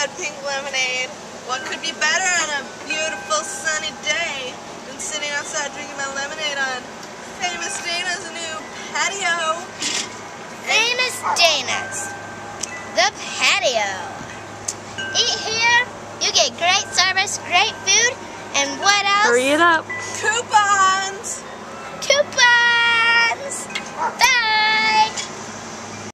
good pink lemonade. What could be better on a beautiful sunny day than sitting outside drinking my lemonade on Famous Dana's new patio? Famous Dana's. The patio. Eat here, you get great service, great food, and what else? Hurry it up. Coupon!